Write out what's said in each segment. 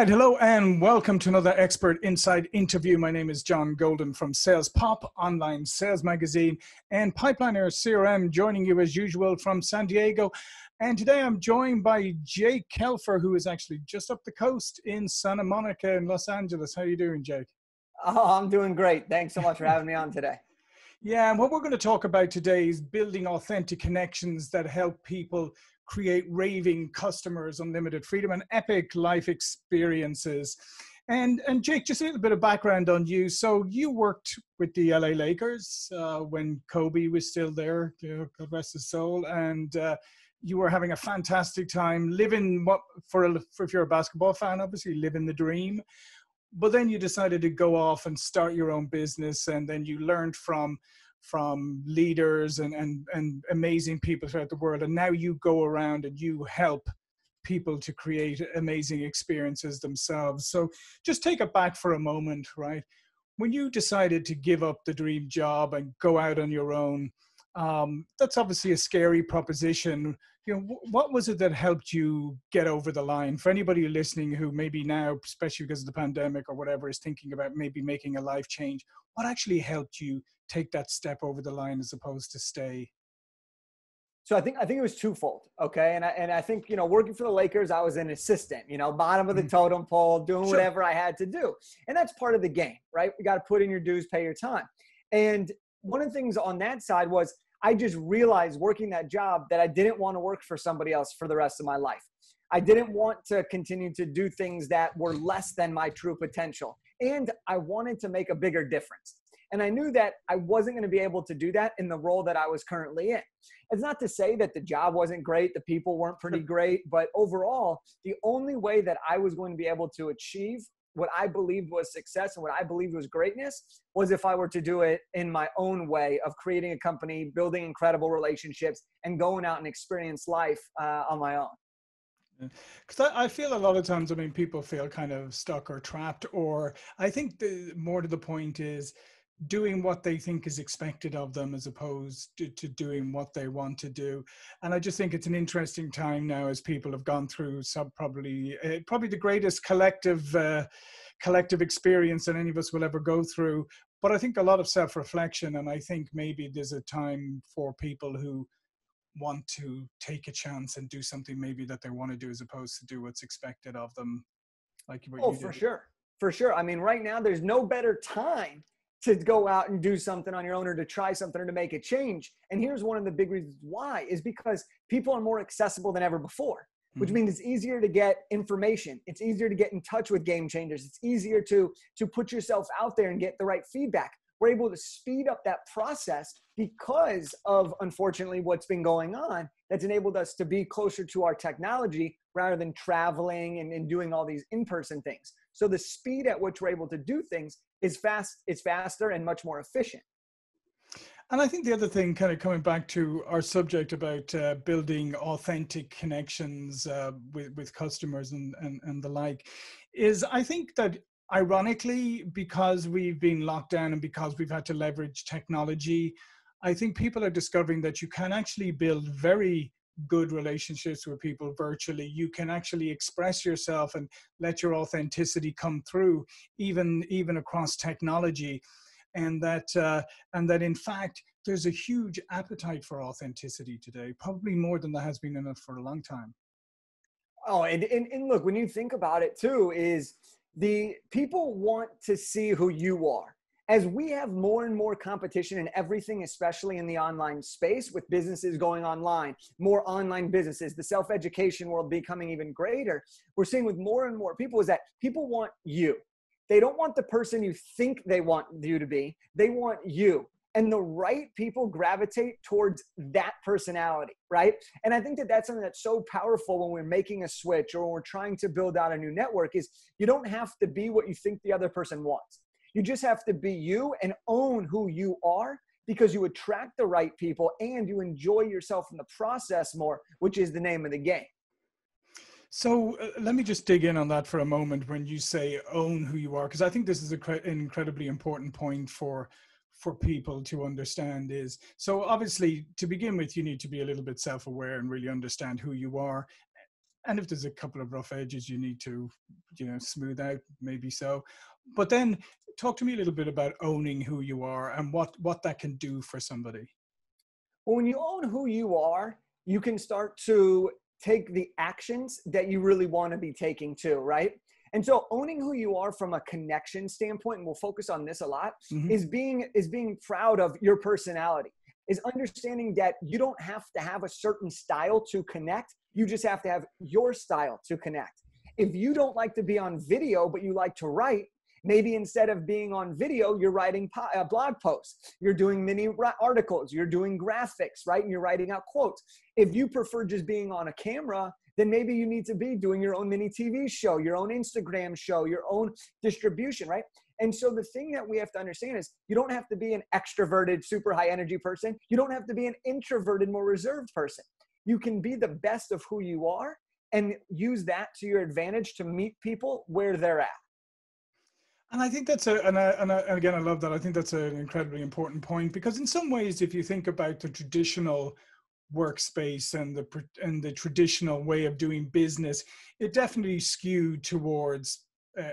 right, hello and welcome to another Expert Insight interview. My name is John Golden from Sales Pop, online sales magazine, and Pipeliner CRM, joining you as usual from San Diego. And today I'm joined by Jake Kelfer, who is actually just up the coast in Santa Monica in Los Angeles. How are you doing, Jake? Oh, I'm doing great. Thanks so much for having me on today. Yeah, and what we're going to talk about today is building authentic connections that help people create raving customers, unlimited freedom, and epic life experiences. And and Jake, just a little bit of background on you. So you worked with the LA Lakers uh, when Kobe was still there, God rest his soul, and uh, you were having a fantastic time living what for, a, for if you're a basketball fan, obviously living the dream but then you decided to go off and start your own business and then you learned from from leaders and, and, and amazing people throughout the world. And now you go around and you help people to create amazing experiences themselves. So just take it back for a moment right? When you decided to give up the dream job and go out on your own um, that's obviously a scary proposition. You know what was it that helped you get over the line? For anybody listening who maybe now especially because of the pandemic or whatever is thinking about maybe making a life change what actually helped you take that step over the line as opposed to stay so I think I think it was twofold. Okay, and I, and I think you know working for the Lakers, I was an assistant. You know, bottom of the mm-hmm. totem pole, doing sure. whatever I had to do, and that's part of the game, right? You got to put in your dues, pay your time. And one of the things on that side was I just realized working that job that I didn't want to work for somebody else for the rest of my life. I didn't want to continue to do things that were less than my true potential. And I wanted to make a bigger difference. And I knew that I wasn't going to be able to do that in the role that I was currently in. It's not to say that the job wasn't great, the people weren't pretty great, but overall, the only way that I was going to be able to achieve what I believed was success and what I believed was greatness was if I were to do it in my own way of creating a company, building incredible relationships, and going out and experience life uh, on my own. Because I, I, feel a lot of times, I mean, people feel kind of stuck or trapped, or I think the more to the point is doing what they think is expected of them as opposed to, to, doing what they want to do. And i just think it's an interesting time now as people have gone through some probably uh, probably the greatest collective uh, collective experience that any of us will ever go through. But i think a lot of self-reflection and i think maybe there's a time for people who want to take a chance and do something maybe that they want to do as opposed to do what's expected of them like oh for sure. For sure. I mean right now there's no better time to go out and do something on your own or to try something or to make a change. And here's one of the big reasons why is because people are more accessible than ever before, which mm-hmm. means it's easier to get information. It's easier to get in touch with game changers. It's easier to, to put yourself out there and get the right feedback. We're able to speed up that process because of, unfortunately, what's been going on that's enabled us to be closer to our technology rather than traveling and, and doing all these in-person things. So the speed at which we're able to do things is fast, it's faster and much more efficient. And I think the other thing, kind of coming back to our subject about uh, building authentic connections uh, with, with customers and, and, and the like, is I think that ironically, because we've been locked down and because we've had to leverage technology, I think people are discovering that you can actually build very good relationships with people virtually. You can actually express yourself and let your authenticity come through even even across technology. And that uh, and that in fact there's a huge appetite for authenticity today probably more than there has been enough for a long time. Oh and, and, and look when you think about it too is the people want to see who you are as we have more and more competition in everything, especially in the online space with businesses going online, more online businesses, the self education world becoming even greater, we're seeing with more and more people is that people want you. They don't want the person you think they want you to be, they want you. And the right people gravitate towards that personality, right? And I think that that's something that's so powerful when we're making a switch or when we're trying to build out a new network is you don't have to be what you think the other person wants you just have to be you and own who you are because you attract the right people and you enjoy yourself in the process more, which is the name of the game. So uh, let me just dig in on that for a moment when you say own who you are, because I think this is cre- an incredibly important point for for people to understand is so obviously to begin with you need to be a little bit self-aware and really understand who you are and if there's a couple of rough edges you need to you know smooth out maybe so. But then talk to me a little bit about owning who you are and what what that can do for somebody. Well, when you own who you are you can start to take the actions that you really want to be taking too right? And so owning who you are from a connection standpoint and we'll focus on this a lot mm-hmm. is being is being proud of your personality is understanding that you don't have to have a certain style to connect you just have to have your style to connect. If you don't like to be on video, but you like to write, maybe instead of being on video, you're writing uh, blog posts, you're doing mini articles, you're doing graphics, right? And you're writing out quotes. If you prefer just being on a camera, then maybe you need to be doing your own mini TV show, your own Instagram show, your own distribution, right? And so the thing that we have to understand is you don't have to be an extroverted, super high energy person. You don't have to be an introverted, more reserved person you can be the best of who you are and use that to your advantage to meet people where they're at. And I think that's a, and, I, and, I, and again, I love that. I think that's an incredibly important point because in some ways, if you think about the traditional workspace and the and the traditional way of doing business, it definitely skewed towards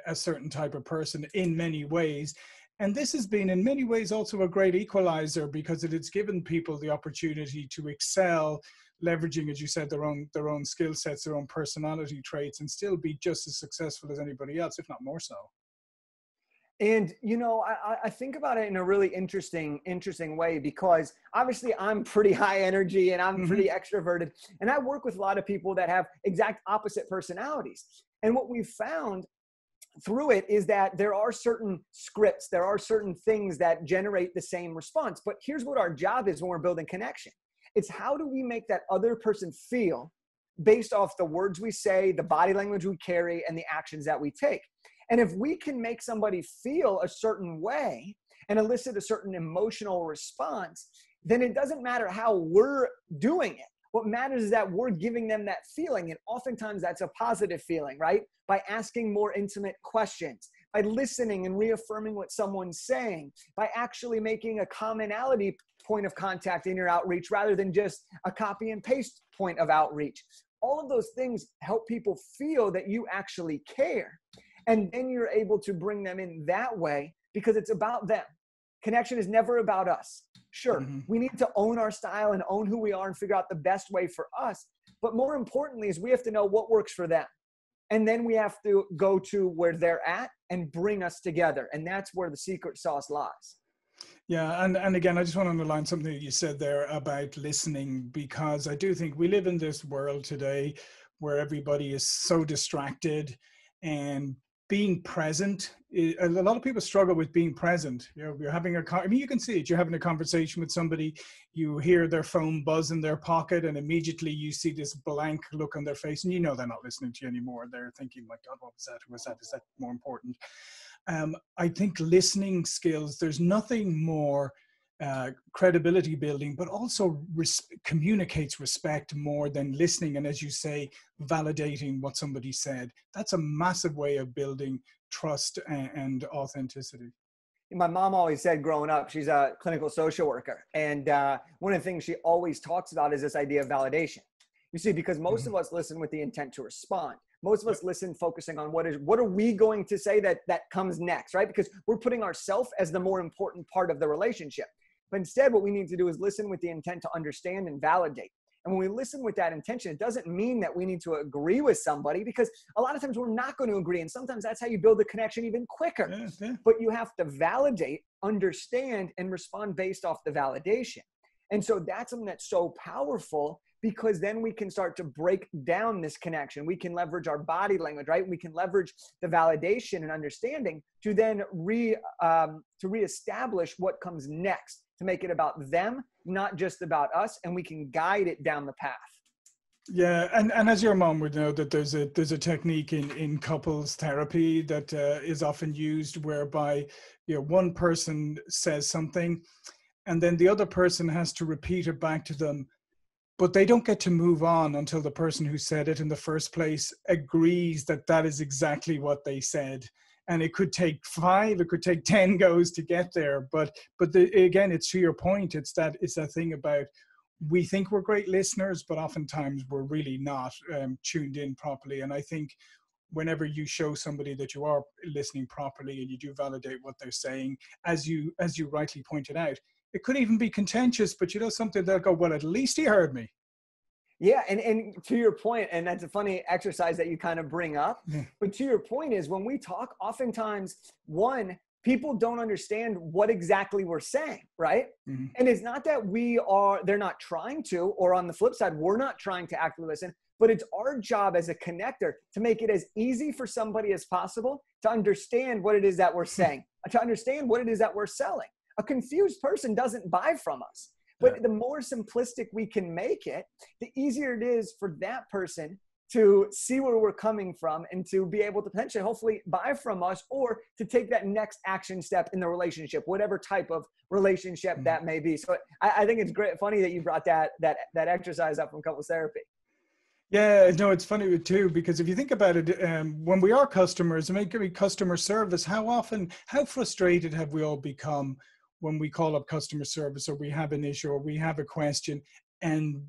a, certain type of person in many ways. And this has been, in many ways, also a great equalizer because it has given people the opportunity to excel leveraging, as you said, their own their own skill sets, their own personality traits, and still be just as successful as anybody else, if not more so. And you know, I, I think about it in a really interesting, interesting way because obviously I'm pretty high energy and I'm mm-hmm. pretty extroverted, and I work with a lot of people that have exact opposite personalities. And what we've found through it is that there are certain scripts, there are certain things that generate the same response. But here's what our job is when we're building connection it's how do we make that other person feel based off the words we say, the body language we carry, and the actions that we take. And if we can make somebody feel a certain way and elicit a certain emotional response, then it doesn't matter how we're doing it. What matters is that we're giving them that feeling. And oftentimes that's a positive feeling, right? By asking more intimate questions, by listening and reaffirming what someone's saying, by actually making a commonality point of contact in your outreach rather than just a copy and paste point of outreach. All of those things help people feel that you actually care. And then you're able to bring them in that way because it's about them. Connection is never about us. Sure, mm-hmm. we need to own our style and own who we are and figure out the best way for us. But more importantly, is we have to know what works for them. And then we have to go to where they're at and bring us together. And that's where the secret sauce lies. Yeah, and, and again, I just want to underline something that you said there about listening, because I do think we live in this world today where everybody is so distracted and being present. A lot of people struggle with being present. You know, you're having a, I mean, you can see it. You're having a conversation with somebody, you hear their phone buzz in their pocket, and immediately you see this blank look on their face, and you know they're not listening to you anymore. They're thinking, my God, what was that? Was that? Is that more important? um, I think listening skills, there's nothing more uh, credibility building, but also res- communicates respect more than listening. And as you say, validating what somebody said. That's a massive way of building trust and, and authenticity. My mom always said growing up, she's a clinical social worker. And uh, one of the things she always talks about is this idea of validation. You see, because most mm-hmm. of us listen with the intent to respond most of us listen focusing on what is what are we going to say that that comes next right because we're putting ourselves as the more important part of the relationship but instead what we need to do is listen with the intent to understand and validate and when we listen with that intention it doesn't mean that we need to agree with somebody because a lot of times we're not going to agree and sometimes that's how you build the connection even quicker but you have to validate understand and respond based off the validation and so that's something that's so powerful because then we can start to break down this connection. We can leverage our body language, right? We can leverage the validation and understanding to then re um, to reestablish what comes next to make it about them, not just about us, and we can guide it down the path. Yeah, and, and as your mom would know, that there's a there's a technique in, in couples therapy that uh, is often used whereby you know one person says something, and then the other person has to repeat it back to them but they don't get to move on until the person who said it in the first place agrees that that is exactly what they said and it could take five it could take 10 goes to get there but but the, again it's to your point it's that it's that thing about we think we're great listeners, but oftentimes we're really not um, tuned in properly. And I think whenever you show somebody that you are listening properly and you do validate what they're saying, as you as you rightly pointed out, it could even be contentious, but you know something they'll go, well, at least he heard me. Yeah, and, and to your point, and that's a funny exercise that you kind of bring up. Yeah. But to your point is when we talk, oftentimes one, people don't understand what exactly we're saying, right? Mm-hmm. And it's not that we are, they're not trying to, or on the flip side, we're not trying to actively listen, but it's our job as a connector to make it as easy for somebody as possible to understand what it is that we're saying, to understand what it is that we're selling. A confused person doesn't buy from us. But the more simplistic we can make it, the easier it is for that person to see where we're coming from and to be able to potentially hopefully buy from us or to take that next action step in the relationship whatever type of relationship mm-hmm. that may be. So I, I, think it's great funny that you brought that that that exercise up from couples therapy. Yeah no it's funny too because if you think about it um, when we are customers and maybe customer service how often how frustrated have we all become when we call up customer service or we have an issue or we have a question and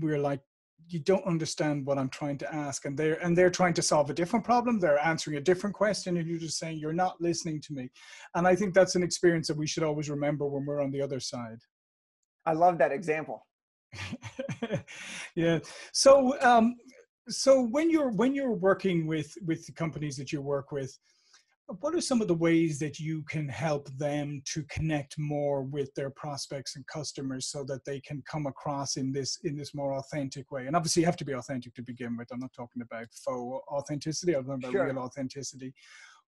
we're like you don't understand what I'm trying to ask. And they're and they're trying to solve a different problem. They're answering a different question, and you're just saying you're not listening to me. And I think that's an experience that we should always remember when we're on the other side. I love that example. yeah. So um, so when you're when you're working with with the companies that you work with, what are some of the ways that you can help them to connect more with their prospects and customers so that they can come across in this in this more authentic way? And obviously you have to be authentic to begin with. I'm not talking about faux authenticity. I'm talking about sure. real authenticity.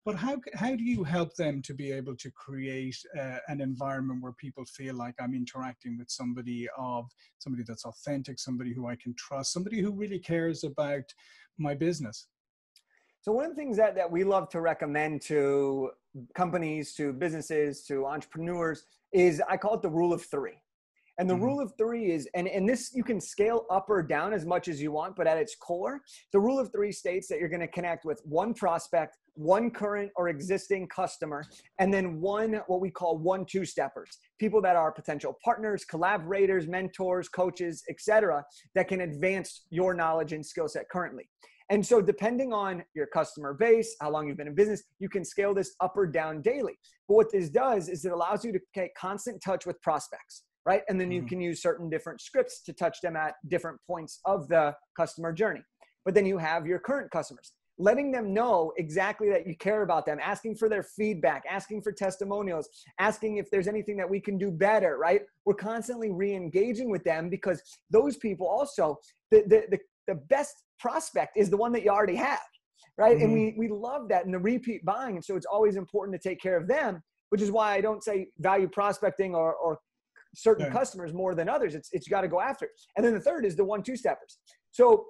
But how how do you help them to be able to create uh, an environment where people feel like i'm interacting with somebody of somebody that's authentic somebody who i can trust somebody who really cares about my business so one of the things that, that we love to recommend to companies, to businesses, to entrepreneurs is I call it the rule of three. And the mm-hmm. rule of three is, and, and this you can scale up or down as much as you want, but at its core, the rule of three states that you're going to connect with one prospect, one current or existing customer, and then one what we call one two steppers, people that are potential partners, collaborators, mentors, coaches, etc., that can advance your knowledge and skill set currently. And so, depending on your customer base, how long you've been in business, you can scale this up or down daily. But what this does is it allows you to get constant touch with prospects, right? And then you mm-hmm. can use certain different scripts to touch them at different points of the customer journey. But then you have your current customers, letting them know exactly that you care about them, asking for their feedback, asking for testimonials, asking if there's anything that we can do better, right? We're constantly re engaging with them because those people also, the, the, the, the best prospect is the one that you already have right? Mm-hmm. and we we love that and the repeat buying. And so it's always important to take care of them which is why i don't say value prospecting or, or certain yeah. customers more than others. It's it's got to go after. And then the third is the one two steppers so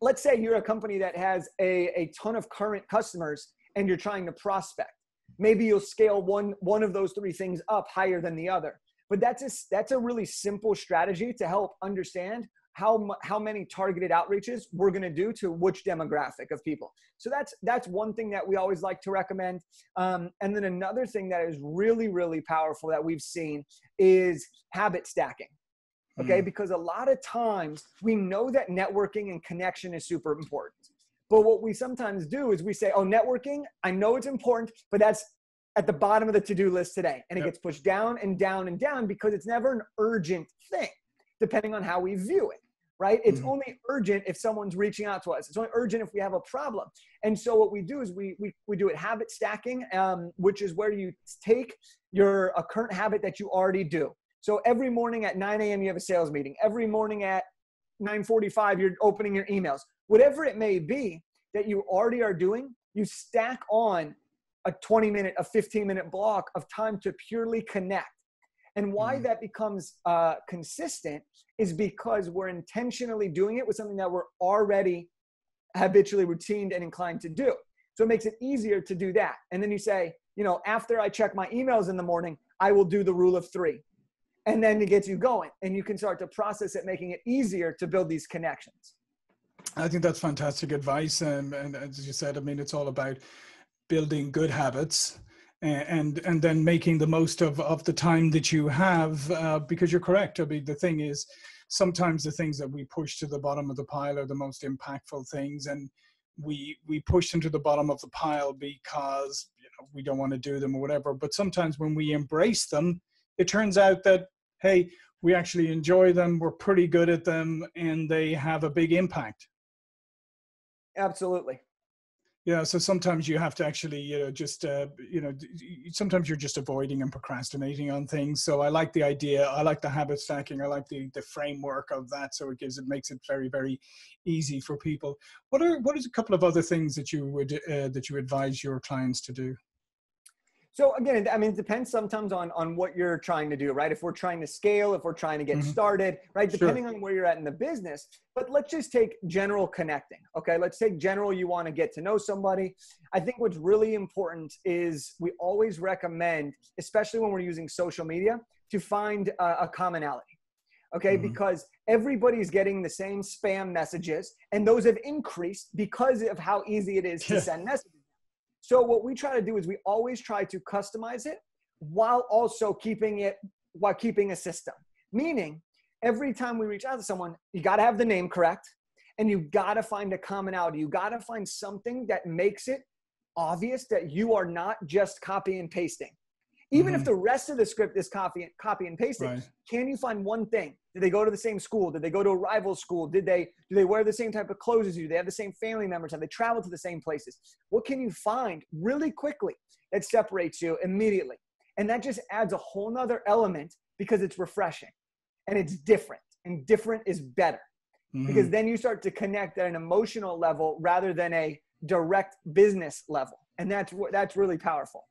let's say you're a company that has a, a ton of current customers and you're trying to prospect. Maybe you'll scale one one of those three things up higher than the other. But that's a, that's a really simple strategy to help understand how how many targeted outreaches we're going to do to which demographic of people. So that's that's one thing that we always like to recommend. Um, and then another thing that is really really powerful that we've seen is habit stacking okay? Mm. because a lot of times we know that networking and connection is super important. But what we sometimes do is we say oh networking i know it's important but that's at the bottom of the to-do list today. And it yep. gets pushed down and down and down because it's never an urgent thing depending on how we view it right? It's mm-hmm. only urgent if someone's reaching out to us. It's only urgent if we have a problem. And so what we do is we we, we do it habit stacking, um, which is where you take your a current habit that you already do. So every morning at 9 a.m. you have a sales meeting. Every morning at 9:45 you're opening your emails. Whatever it may be that you already are doing, you stack on a 20 minute, a 15 minute block of time to purely connect and why mm. that becomes uh, consistent is because we're intentionally doing it with something that we're already habitually routined and inclined to do. So it makes it easier to do that. And then you say, you know, after I check my emails in the morning, I will do the rule of three. And then it gets you going. And you can start to process it, making it easier to build these connections. I think that's fantastic advice. And, and as you said, I mean, it's all about building good habits and and then making the most of of the time that you have uh, because you're correct i mean the thing is sometimes the things that we push to the bottom of the pile are the most impactful things and we we push them to the bottom of the pile because you know we don't want to do them or whatever. But sometimes when we embrace them it turns out that hey we actually enjoy them we're pretty good at them and they have a big impact. Absolutely yeah so sometimes you have to actually you know just uh, you know sometimes you're just avoiding and procrastinating on things. So i like the idea i like the habit stacking i like the the framework of that so it gives it makes it very very easy for people. What are what is a couple of other things that you would uh, that you advise your clients to do so again, I mean, it depends sometimes on on what you're trying to do, right? If we're trying to scale, if we're trying to get mm-hmm. started, right? Depending sure. on where you're at in the business. But let's just take general connecting. Okay, let's take general. You want to get to know somebody. I think what's really important is we always recommend, especially when we're using social media, to find a, a commonality. Okay, mm-hmm. because everybody's getting the same spam messages, and those have increased because of how easy it is to send messages. So what we try to do is we always try to customize it while also keeping it while keeping a system. Meaning, every time we reach out to someone, you got to have the name correct and you got to find a commonality. You got to find something that makes it obvious that you are not just copy and pasting. Even mm-hmm. if the rest of the script is copy, copy and pasting, right. can you find one thing? Did they go to the same school? Did they go to a rival school? Did they do they wear the same type of clothes as you? Do they have the same family members? Have they traveled to the same places? What can you find really quickly that separates you immediately? And that just adds a whole nother element because it's refreshing and it's different. And different is better. Mm-hmm. Because then you start to connect at an emotional level rather than a direct business level. And that's what that's really powerful.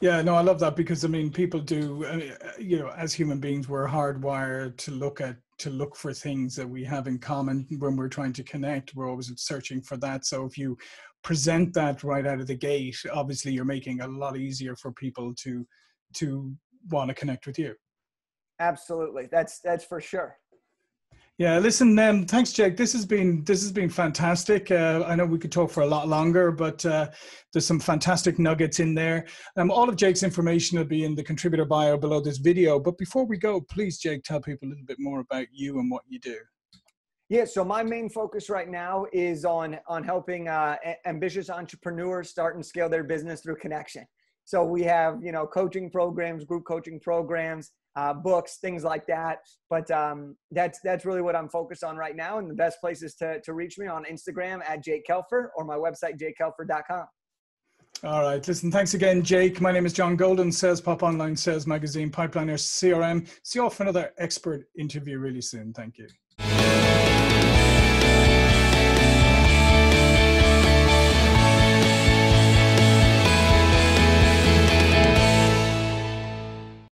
Yeah, no, I love that because I mean, people do, uh, you know, as human beings, we're hardwired to look at to look for things that we have in common when we're trying to connect. We're always searching for that. So if you present that right out of the gate, obviously you're making a lot easier for people to to want to connect with you. Absolutely, that's that's for sure. Yeah, listen, um, thanks, Jake. This has been this has been fantastic. Uh, I know we could talk for a lot longer, but uh, there's some fantastic nuggets in there. Um, all of Jake's information will be in the contributor bio below this video. But before we go, please, Jake, tell people a little bit more about you and what you do. Yeah, so my main focus right now is on on helping uh, ambitious entrepreneurs start and scale their business through connection. So we have you know coaching programs, group coaching programs uh, books, things like that. But um, that's that's really what I'm focused on right now. And the best places to to reach me on Instagram at Jake Kelfer or my website jakekelfer.com. All right. Listen, thanks again, Jake. My name is John Golden, Sales Pop Online Sales Magazine, Pipeliner CRM. See you off for another expert interview really soon. Thank you.